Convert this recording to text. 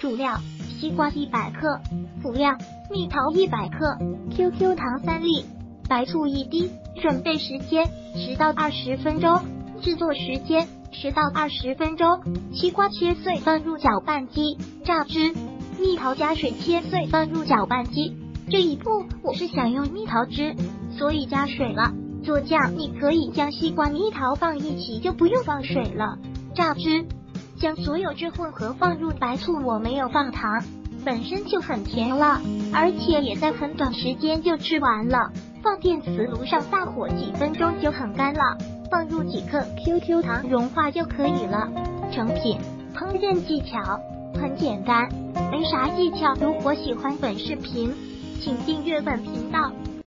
主料：西瓜一百克，辅料：蜜桃一百克，QQ 糖三粒，白醋一滴。准备时间：十到二十分钟。制作时间：十到二十分钟。西瓜切碎放入搅拌机榨汁，蜜桃加水切碎放入搅拌机。这一步我是想用蜜桃汁，所以加水了。做酱你可以将西瓜、蜜桃放一起，就不用放水了。榨汁，将所有汁混合放入白醋，我没有放糖，本身就很甜了，而且也在很短时间就吃完了。放电磁炉上大火几分钟就很干了，放入几克 QQ 糖融化就可以了。成品，烹饪技巧很简单，没啥技巧。如果喜欢本视频，请订阅本频道。